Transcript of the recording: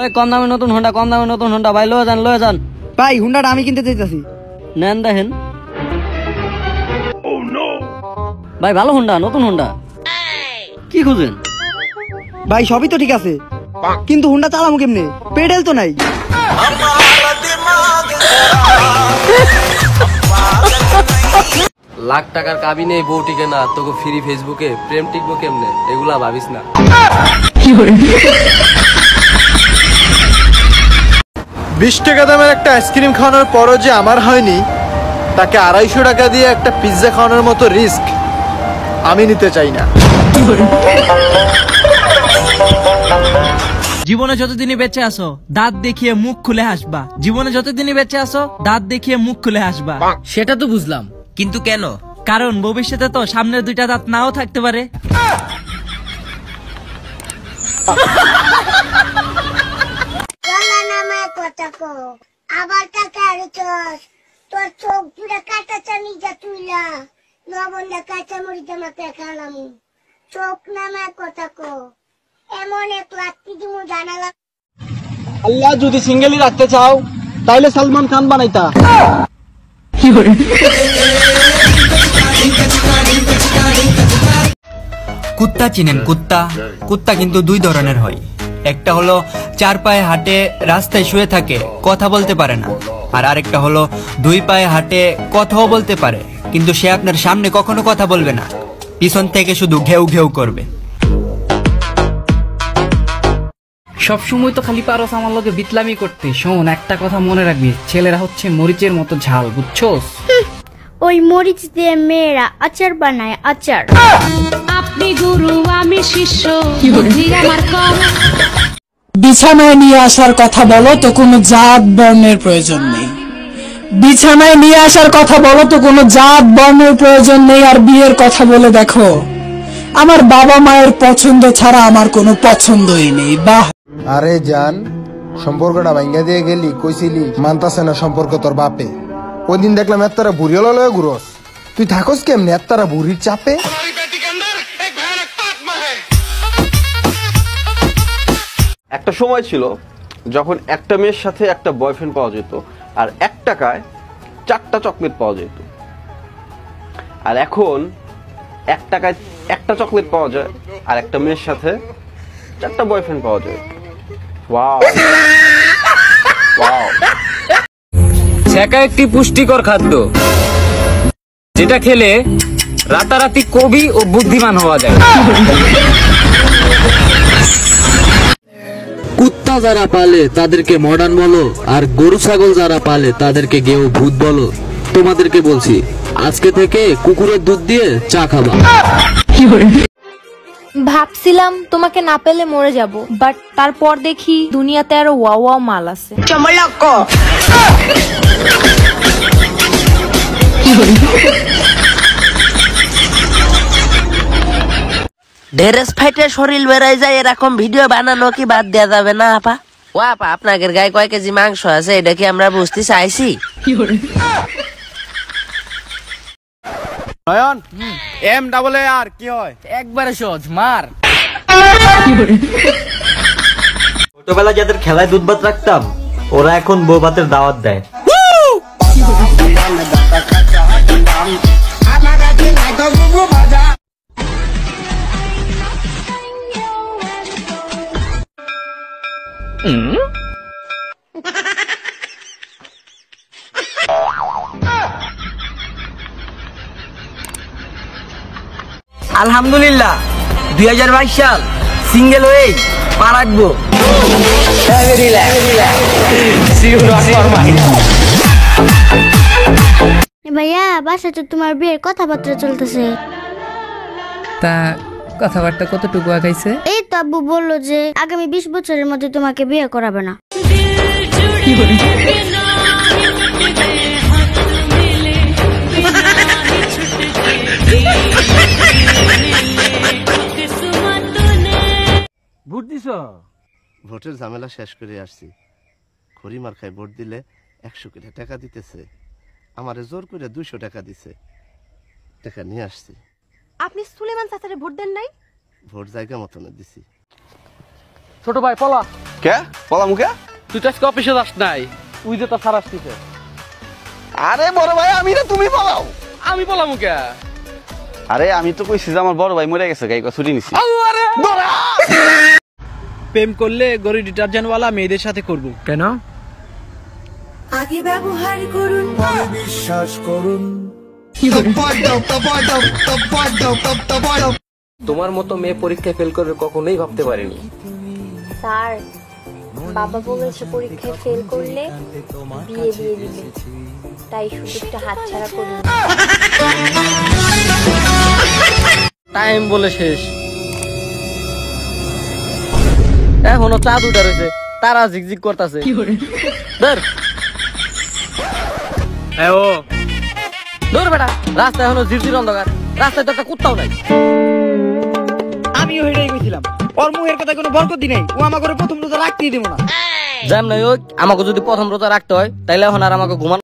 ওই কম দামে নতুন হোন্ডা কম দামে নতুন হোন্ডা ভাই লয়ে যান লয়ে যান। ভাই হুন্ডাটা আমি কিনতে চাইতেছি। নেন দেখেন। ভাই ভালো হোন্ডা নতুন হোন্ডা কি খুঁজেন? ভাই সবই তো ঠিক আছে। কিন্তু হুন্ডা চালামু কেমনে? পেডেল তো নাই। লাখ টাকার কাবিনে বউ টিকে না তোকে ফ্রি ফেসবুকে প্রেম টিকবো কেমনে? এগুলা ভাবিস না। বিশ টাকা দামের একটা আইসক্রিম খাওয়ানোর পরও যে আমার হয়নি, তাকে আড়াইশো টাকা দিয়ে একটা পিৎজা খাওয়ানোর মতো রিস্ক আমি নিতে চাই না। জীবনে যতদিনই বেঁচে আসো, দাঁত দেখিয়ে মুখ খুলে হাসবা। জীবনে যতদিনই বেঁচে আসো, দাঁত দেখিয়ে মুখ খুলে হাসবা। সেটা তো বুঝলাম। কিন্তু কেন? কারণ ভবিষ্যতে তো সামনের দুইটা দাঁত নাও থাকতে পারে। নামায় কথা কো আবার টাকা আড়িছস তোর চোখ পুরা কাটা চানি যা তুইলা। লবণটা কাঁচা মরিচা মাথায় খালামু চোখ নামায় কথা কো। এমন এক লাত্তি দিমু জানালা। আল্লাহ যদি সিঙ্গেলই রাখতে চাও তাইলে সালমান খান বানাইতা। কুত্তা চিনেন কুত্তা। কুত্তা কিন্তু দুই ধরনের হয়। একটা হলো চার পায়ে হাঁটে রাস্তায় শুয়ে থাকে কথা বলতে পারে না। আর আরেকটা হলো দুই পায়ে হাঁটে কথাও বলতে পারে কিন্তু সে আপনার সামনে কখনো কথা বলবে না। পিছন থেকে শুধু ঘেউ ঘেউ করবে। সবসময় তো খালি পারস আমার লোকে বিতলামি করতে। শোন একটা কথা মনে রাখবি ছেলেরা হচ্ছে মরিচের মতো ঝাল বুঝছোস? ওই মরিচ দিয়ে মেয়েরা আচার বানায় আচার। আপনি গুরু আমি শিষ্য। বুদ্ধি আমার কম। বিছানায় নিয়ে আসার কথা বলো তো কোনো জাত বর্ণের প্রয়োজন নেই। বিছানায় নিয়ে আসার কথা বলো তো কোনো জাত বর্ণের প্রয়োজন নেই আর বিয়ের কথা বলে দেখো। আমার বাবা মায়ের পছন্দ ছাড়া আমার কোনো পছন্দই নেই। বাহ। আরে জান সম্পর্কটা ভাঙ্গা দিয়ে গেলি কইছিলি মানতাছে না সম্পর্ক তোর বাপে। ওই দিন দেখলাম এত্তারা বুড়ি লয় ঘুরস। তুই থাকস কেমনে এত্তারা বুড়ির চাপে? একটা সময় ছিল যখন একটা মেয়ের সাথে একটা বয়ফ্রেন্ড পাওয়া যেত আর এক টাকায় চারটা চকলেট পাওয়া যেত। আর এখন এক টাকায় একটা চকলেট পাওয়া যায় আর একটা মেয়ের সাথে চারটা বয়ফ্রেন্ড পাওয়া যায়। একটি পুষ্টিকর খাদ্য, যেটা খেলে রাতারাতি কবি ও বুদ্ধিমান হওয়া যায়। কুত্তা যারা পালে তাদেরকে মডার্ন বলো আর গরু ছাগল যারা পালে তাদেরকে গেও ভূত বলো। তোমাদেরকে বলছি আজকে থেকে কুকুরের দুধ দিয়ে চা খাবা। ভাবছিলাম তোমাকে না পেলে মরে যাব বাট তারপর দেখি দুনিয়াতে আরও ওয়াও ওয়াও মাল আছে। ড্রেস ফাইটে শরীর বেড়াই যায় এরকম ভিডিও বানানো কি বাদ দেওয়া যাবে না আপা? ও আপা আপনাদের গায়ে কয় কেজি মাংস আছে এটা কি আমরা বুঝতে চাইছি? নয়ন এম ডাবল এ আর কি হয়? একবারে সহজ মার। ছোটবেলা যাদের খেলায় দুধ ভাত রাখতাম ওরা এখন বউ ভাতের দাওয়াত দেয়। আলহামদুলিল্লাহ দুই হাজার বাইশ সাল সিঙ্গেল হয়ে পা রাখব। ভাইয়া বাসা তো তোমার বিয়ের কথাবার্তা চলতেছে। তা কথাবার্তা কতটুকু আগাইছে? এই তো আব্বু বলল যে আগামী বিশ বছরের মধ্যে তোমাকে বিয়ে করাবে না। ভোট দিছ? ভোটের ঝামেলা শেষ করে আসছি। খড়ি মার্কায় ভোট দিলে একশো কোটি টাকা দিতেছে। আমারে জোর করে দুইশো টাকা দিছে। টাকা নিয়ে আসছি। আপনি সুলেমান চাচারে ভোট দেন নাই? ভোট জায়গা মতন দিছি। ছোট ভাই পলা। কে? পলামু কে তুই তো আজকে অফিসে যাস নাই। তুই যে তো সারাস আরে বড় ভাই আমি না তুমি পালাও। আমি বললাম কে আরে আমি তো কইছি যে আমার বড় ভাই মরে গেছে গাই ছুটি নিছি। আরে প্রেম করলে গরি ডিটারজেন্টওয়ালা মেয়েদের সাথে করব। কেন? আগে ব্যবহার করুন। বিশ্বাস করুন। তোমার মতো মেয়ে পরীক্ষায় ফেল করবে কখনোই ভাবতে পারিনি। স্যার বাবা বলেছে পরীক্ষায় ফেল করলে বিয়ে দিয়ে দিবে। তাই সুযোগটা হাতছাড়া করি টাইম বলে শেষ। এখনও চাঁদ উঠা রয়েছে তারা ঝিকঝিক করতেছে। ধর। হ্যাঁ ও। ধর বেটা রাস্তা এখনও ঝিরঝির অন্ধকার। রাস্তায় তো একটা কুত্তাও নাই। আমিও হেঁটেই গেছিলাম। ওর মুহের কথা কোনো বরকত দি নাই। ও আমাকে প্রথম রোজা রাখতেই দিব না। যেমন আমাকে যদি প্রথম রোজা রাখতে হয় তাহলে এখন আর আমাকে ঘুমান